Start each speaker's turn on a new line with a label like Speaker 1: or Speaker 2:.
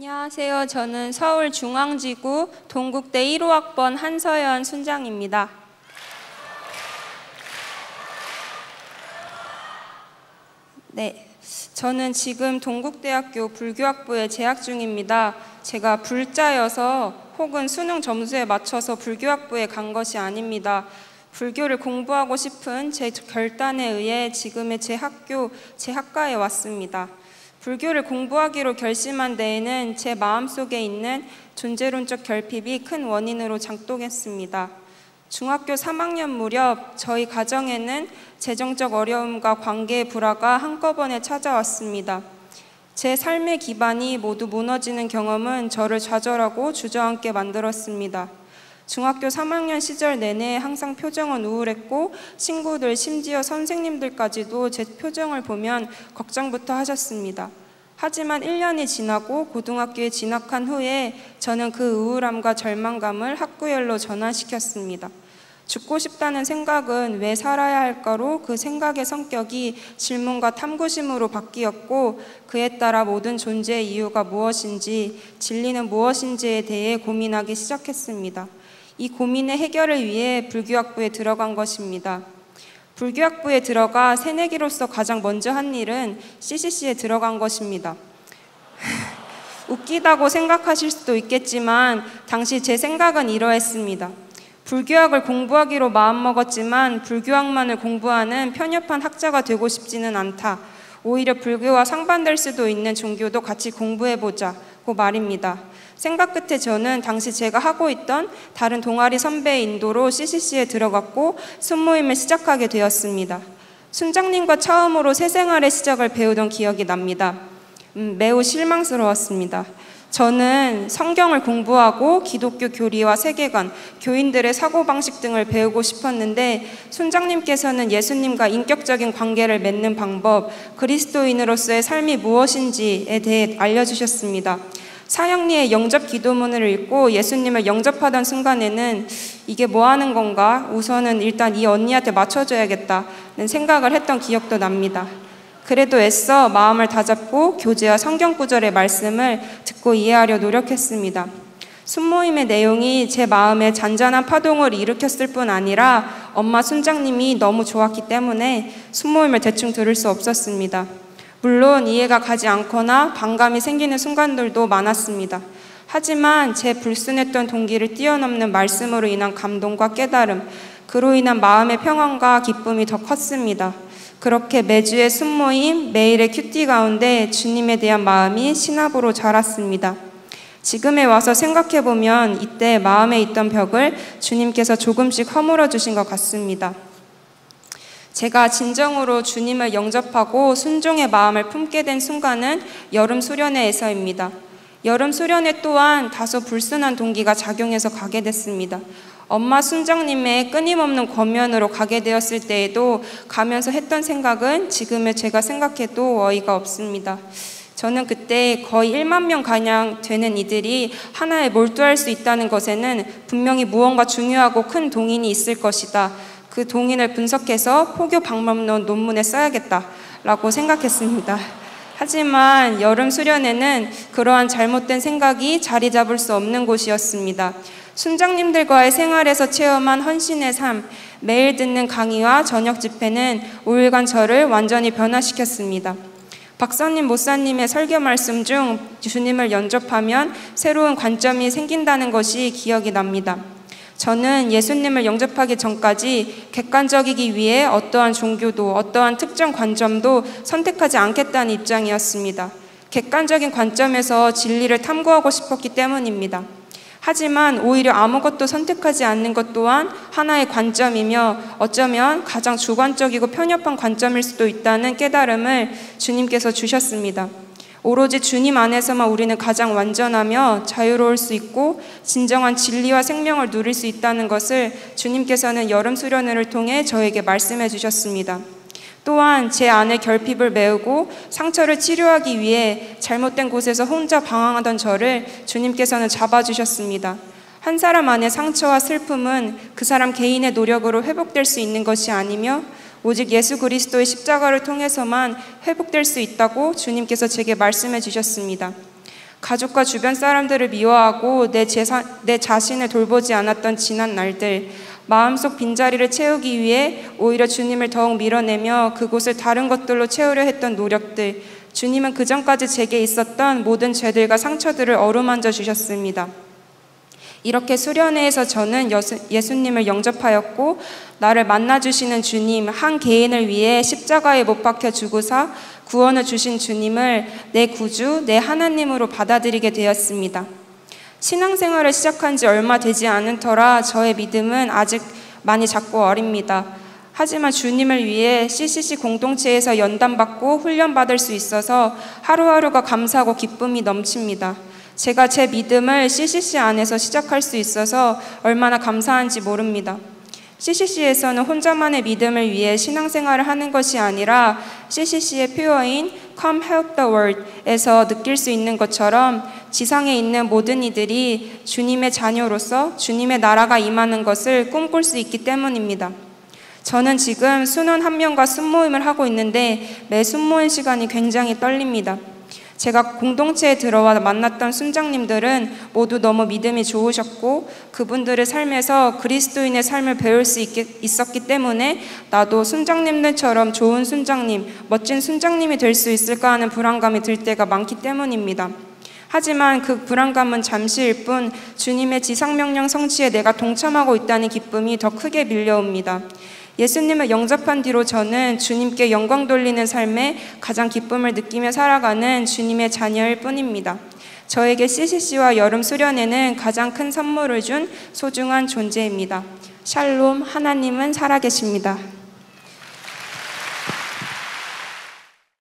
Speaker 1: 안녕하세요. 저는 서울 중앙지구 동국대 1호 학번 한서연 순장입니다. 네, 저는 지금 동국대학교 불교학부에 재학 중입니다. 제가 불자여서 혹은 수능 점수에 맞춰서 불교학부에 간 것이 아닙니다. 불교를 공부하고 싶은 제 결단에 의해 지금의 제 학교, 제 학과에 왔습니다. 불교를 공부하기로 결심한 데에는 제 마음속에 있는 존재론적 결핍이 큰 원인으로 작동했습니다. 중학교 3학년 무렵 저희 가정에는 재정적 어려움과 관계의 불화가 한꺼번에 찾아왔습니다. 제 삶의 기반이 모두 무너지는 경험은 저를 좌절하고 주저앉게 만들었습니다. 중학교 3학년 시절 내내 항상 표정은 우울했고 친구들 심지어 선생님들까지도 제 표정을 보면 걱정부터 하셨습니다. 하지만 1년이 지나고 고등학교에 진학한 후에 저는 그 우울함과 절망감을 학구열로 전환시켰습니다. 죽고 싶다는 생각은 왜 살아야 할까로 그 생각의 성격이 질문과 탐구심으로 바뀌었고 그에 따라 모든 존재의 이유가 무엇인지 진리는 무엇인지에 대해 고민하기 시작했습니다. 이 고민의 해결을 위해 불교학부에 들어간 것입니다. 불교학부에 들어가 새내기로서 가장 먼저 한 일은 CCC에 들어간 것입니다. 웃기다고 생각하실 수도 있겠지만 당시 제 생각은 이러했습니다. 불교학을 공부하기로 마음먹었지만 불교학만을 공부하는 편협한 학자가 되고 싶지는 않다. 오히려 불교와 상반될 수도 있는 종교도 같이 공부해보자고 말입니다. 생각 끝에 저는 당시 제가 하고 있던 다른 동아리 선배의 인도로 CCC에 들어갔고 순모임을 시작하게 되었습니다. 순장님과 처음으로 새 생활의 시작을 배우던 기억이 납니다. 음, 매우 실망스러웠습니다. 저는 성경을 공부하고 기독교 교리와 세계관, 교인들의 사고방식 등을 배우고 싶었는데 순장님께서는 예수님과 인격적인 관계를 맺는 방법, 그리스도인으로서의 삶이 무엇인지에 대해 알려주셨습니다. 사형리의 영접 기도문을 읽고 예수님을 영접하던 순간에는 이게 뭐 하는 건가? 우선은 일단 이 언니한테 맞춰줘야겠다는 생각을 했던 기억도 납니다. 그래도 애써 마음을 다잡고 교재와 성경 구절의 말씀을 듣고 이해하려 노력했습니다. 순모임의 내용이 제 마음에 잔잔한 파동을 일으켰을 뿐 아니라 엄마 순장님이 너무 좋았기 때문에 순모임을 대충 들을 수 없었습니다. 물론 이해가 가지 않거나 반감이 생기는 순간들도 많았습니다. 하지만 제 불순했던 동기를 뛰어넘는 말씀으로 인한 감동과 깨달음, 그로 인한 마음의 평안과 기쁨이 더 컸습니다. 그렇게 매주의 순모임, 매일의 큐티 가운데 주님에 대한 마음이 신압으로 자랐습니다. 지금에 와서 생각해보면 이때 마음에 있던 벽을 주님께서 조금씩 허물어 주신 것 같습니다. 제가 진정으로 주님을 영접하고 순종의 마음을 품게 된 순간은 여름 수련회에서입니다. 여름 수련회 또한 다소 불순한 동기가 작용해서 가게 됐습니다. 엄마 순장님의 끊임없는 권면으로 가게 되었을 때에도 가면서 했던 생각은 지금의 제가 생각해도 어이가 없습니다. 저는 그때 거의 1만 명 가량 되는 이들이 하나에 몰두할 수 있다는 것에는 분명히 무언가 중요하고 큰 동인이 있을 것이다. 그 동인을 분석해서 포교 방법론 논문에 써야겠다라고 생각했습니다. 하지만 여름 수련회는 그러한 잘못된 생각이 자리 잡을 수 없는 곳이었습니다. 순장님들과의 생활에서 체험한 헌신의 삶, 매일 듣는 강의와 저녁 집회는 5일간 저를 완전히 변화시켰습니다. 박사님, 모사님의 설교 말씀 중 주님을 연접하면 새로운 관점이 생긴다는 것이 기억이 납니다. 저는 예수님을 영접하기 전까지 객관적이기 위해 어떠한 종교도 어떠한 특정 관점도 선택하지 않겠다는 입장이었습니다. 객관적인 관점에서 진리를 탐구하고 싶었기 때문입니다. 하지만 오히려 아무것도 선택하지 않는 것 또한 하나의 관점이며 어쩌면 가장 주관적이고 편협한 관점일 수도 있다는 깨달음을 주님께서 주셨습니다. 오로지 주님 안에서만 우리는 가장 완전하며 자유로울 수 있고 진정한 진리와 생명을 누릴 수 있다는 것을 주님께서는 여름 수련회를 통해 저에게 말씀해 주셨습니다. 또한 제 안의 결핍을 메우고 상처를 치료하기 위해 잘못된 곳에서 혼자 방황하던 저를 주님께서는 잡아주셨습니다. 한 사람 안의 상처와 슬픔은 그 사람 개인의 노력으로 회복될 수 있는 것이 아니며 오직 예수 그리스도의 십자가를 통해서만 회복될 수 있다고 주님께서 제게 말씀해 주셨습니다. 가족과 주변 사람들을 미워하고 내, 재산, 내 자신을 돌보지 않았던 지난 날들, 마음속 빈자리를 채우기 위해 오히려 주님을 더욱 밀어내며 그곳을 다른 것들로 채우려 했던 노력들, 주님은 그 전까지 제게 있었던 모든 죄들과 상처들을 어루만져 주셨습니다. 이렇게 수련회에서 저는 예수 님을 영접하였고 나를 만나주시는 주님 한 개인을 위해 십자가에 못 박혀 주고사 구원을 주신 주님을 내 구주, 내 하나님으로 받아들이게 되었습니다. 신앙생활을 시작한 지 얼마 되지 않은 터라 저의 믿음은 아직 많이 작고 어립니다. 하지만 주님을 위해 CCC 공동체에서 연단받고 훈련받을 수 있어서 하루하루가 감사하고 기쁨이 넘칩니다. 제가 제 믿음을 CCC 안에서 시작할 수 있어서 얼마나 감사한지 모릅니다. CCC에서는 혼자만의 믿음을 위해 신앙생활을 하는 것이 아니라 CCC의 표어인 Come Help the World에서 느낄 수 있는 것처럼 지상에 있는 모든 이들이 주님의 자녀로서 주님의 나라가 임하는 것을 꿈꿀 수 있기 때문입니다. 저는 지금 순원 한 명과 순모임을 하고 있는데 매 순모임 시간이 굉장히 떨립니다. 제가 공동체에 들어와 만났던 순장님들은 모두 너무 믿음이 좋으셨고 그분들의 삶에서 그리스도인의 삶을 배울 수 있게, 있었기 때문에 나도 순장님들처럼 좋은 순장님, 멋진 순장님이 될 수 있을까 하는 불안감이 들 때가 많기 때문입니다. 하지만 그 불안감은 잠시일 뿐 주님의 지상명령 성취에 내가 동참하고 있다는 기쁨이 더 크게 밀려옵니다. 예수님을 영접한 뒤로 저는 주님께 영광 돌리는 삶에 가장 기쁨을 느끼며 살아가는 주님의 자녀일 뿐입니다. 저에게 CCC와 여름 수련회는 가장 큰 선물을 준 소중한 존재입니다. 샬롬, 하나님은 살아계십니다.